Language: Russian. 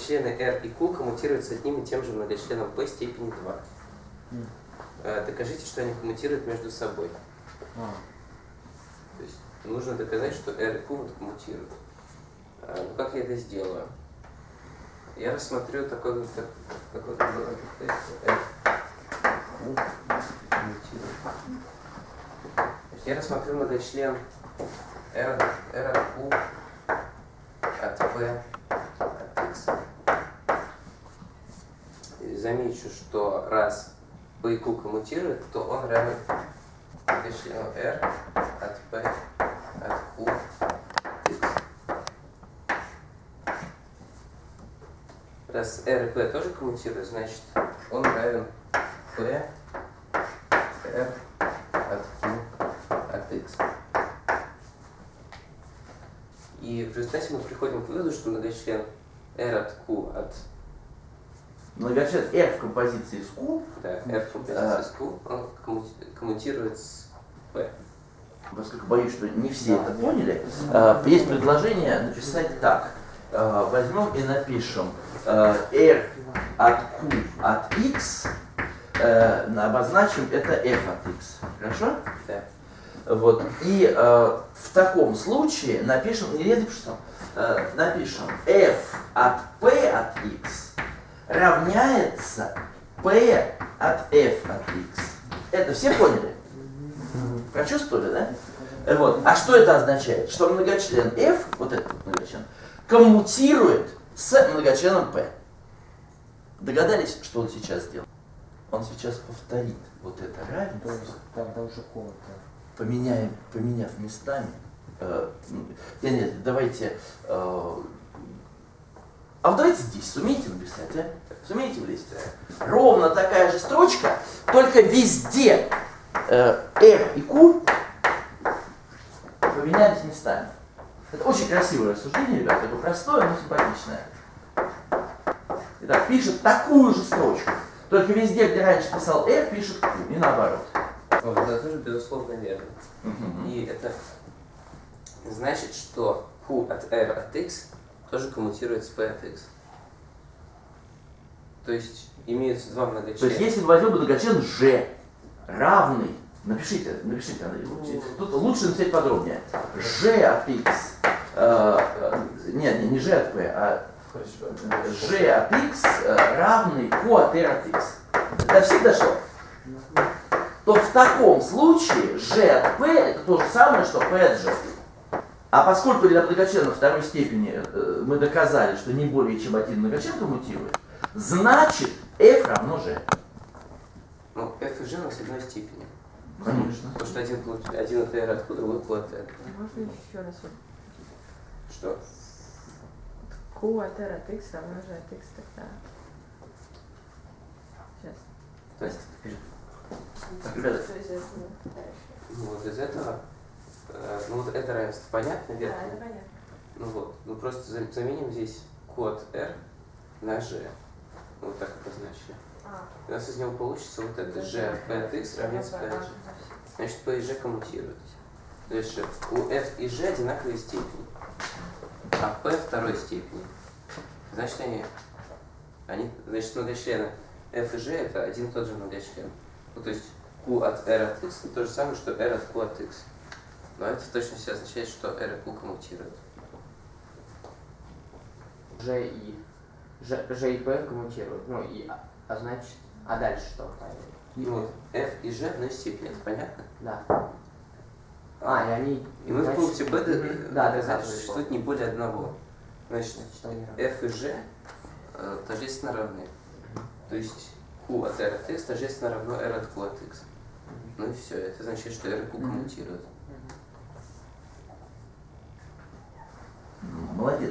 многочлены R и Q коммутируют с одним и тем же многочленом P степени 2. М. Э, Докажите, что они коммутируют между собой. А, То есть нужно доказать, что R и Q вот коммутируют. Э, Ну как я это сделаю? Я рассмотрю такой. R. Значит, Я рассмотрю многочлен R, R от Q от P от X. И замечу, что раз P и Q коммутируют, то он равен многочлену R от P от Q X. Раз R и P тоже коммутируют, значит он равен P R от Q от X. И в результате мы приходим к выводу, что многочлен R от Q от Многочлен R в композиции с Q, да, R в композиции с Q, он коммути- коммутирует с P. поскольку боюсь, что не все Да. это поняли, э, есть предложение написать так. Э, Возьмем и напишем э, R от Q от X, э, обозначим это F от X. Хорошо? Да. Вот. И э, в таком случае напишем, не э, напишем f от p от x равняется p от f от x. Это все поняли? Прочувствовали, да? Вот. А что это означает? Что многочлен f, вот этот многочлен, коммутирует с многочленом p. Догадались, что он сейчас сделал? Он сейчас повторит вот это то равенство есть там, там же кого-то. поменяем, поменяв местами. э, ну, я нет, давайте. э, а вот давайте здесь сумеете написать, а? Сумеете влезть? Ровно такая же строчка, только везде э, R и Q поменялись местами. Это очень красивое рассуждение, ребята, такое простое, но симпатичное. Итак, пишет такую же строчку, только везде, где раньше писал R, пишет Q, и наоборот. Вот, это тоже безусловно верно. И это значит, что Q от R от X тоже коммутирует с P от X. То есть имеются два То есть многочлена. если возьмем многочлен G равный, напишите, напишите, тут лучше написать подробнее. G от X, э, э, нет, не, не G от P, а G от X э, равный Q от R от X. До всех дошло? То в таком случае G от P это то же самое, что P от G. А поскольку для многочлена второй степени э, мы доказали, что не более чем один многочлен коммутирует, значит F равно G. Ну, F и G на с одной степени. Конечно. Потому что один, один от R от Q, другой Q от R. Можно еще раз вот Что? Q от R от X равно же от X тогда. Сейчас. То есть, Так, ребята, ну, вот из этого, э, ну вот это равенство понятно, Да, верно? это понятно. Ну вот, ну просто за- заменим здесь от R на G. Вот так обозначили. А, У нас из него получится вот это G от P от X равняется P от G. Значит, P и G коммутируют. Дальше, у F и G одинаковые степени, а P второй степени. Значит, они, они значит, многочлены F и G это один и тот же многочлен. Ну, то есть Q от R от X это то же самое, что R от Q от X. Но это в точности означает, что R и Q коммутируют. Ж и Ж, Ж и П коммутируют. Ну и а, а значит, а дальше что? И вот F и G одной степени, это понятно? Да. А, и они. И мы в значит, пункте B д- мгм, да, доказали, доказывали, что тут не более одного. Значит, Значит. F и G э, тождественно равны. То есть Q от R от X тождественно равно R от Q от X. Ну и все, это означает, что R и Q коммутируют. Молодец.